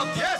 Yes.